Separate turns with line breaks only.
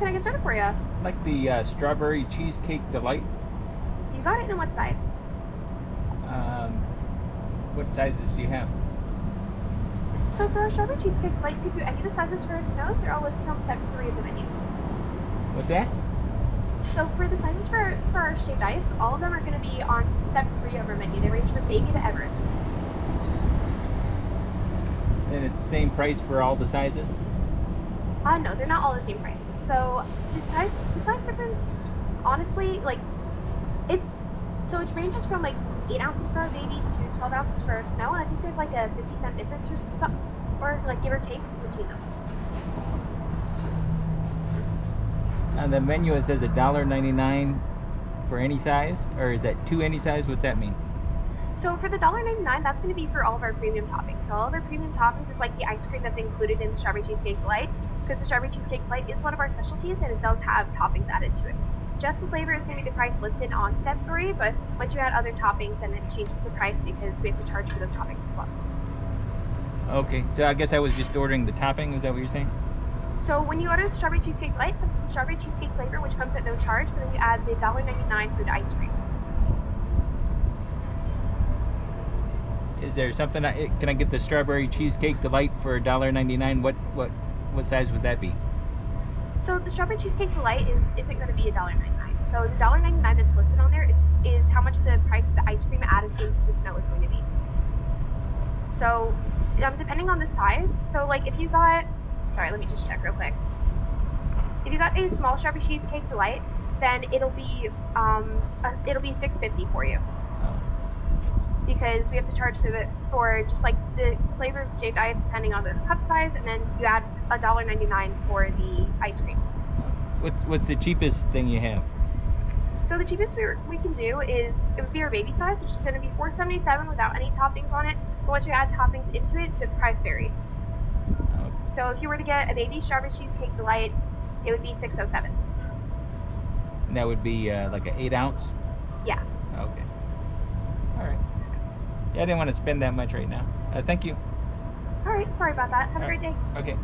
can I get started for you?
like the uh, strawberry cheesecake delight.
You got it in what size?
Um, what sizes do you have?
So for our strawberry cheesecake delight, you could do any of the sizes for our snows. They're all listed on step three of the menu.
What's that?
So for the sizes for, for our shaved ice, all of them are going to be on step three of our menu. They range from baby to Everest.
And it's the same price for all the sizes.
Uh, no, they're not all the same price. So the size, the size difference, honestly, like it. So it ranges from like eight ounces for our baby to twelve ounces for our snow, and I think there's like a fifty cent difference or something, or like give or take between them.
On the menu it says a dollar ninety nine for any size, or is that two any size? What's that mean?
So for the $1.99, that's going to be for all of our premium toppings. So all of our premium toppings is like the ice cream that's included in the strawberry cheesecake delight, because the strawberry cheesecake delight is one of our specialties and it does have toppings added to it. Just the flavor is going to be the price listed on step three, but once you add other toppings, then it changes the price because we have to charge for those toppings as well.
Okay, so I guess I was just ordering the topping. Is that what you're saying?
So when you order the strawberry cheesecake delight, that's the strawberry cheesecake flavor, which comes at no charge, but then you add the $1.99 for the ice cream.
Is there something? I, can I get the strawberry cheesecake delight for a dollar ninety nine? What what what size would that be?
So the strawberry cheesecake delight is isn't going to be $1.99. So the $1.99 that's listed on there is is how much the price of the ice cream added into the snow is going to be. So um, depending on the size, so like if you got, sorry, let me just check real quick. If you got a small strawberry cheesecake delight, then it'll be um uh, it'll be 6.50 for you because we have to charge for the for just like the flavored shaved ice depending on the cup size, and then you add $1.99 for the ice cream.
what's what's the cheapest thing you have?
So the cheapest we, we can do is it would be our baby size, which is going to be 477 without any toppings on it. But once you add toppings into it, the price varies.
Oh,
So if you were to get a baby strawberry cheesecake delight, it would be 607.
and that would be uh, like an eight ounce.
Yeah.
Okay. All. Yeah, I didn't want to spend that much right now. Uh, thank you.
All right. Sorry about that. Have a great day.
Okay.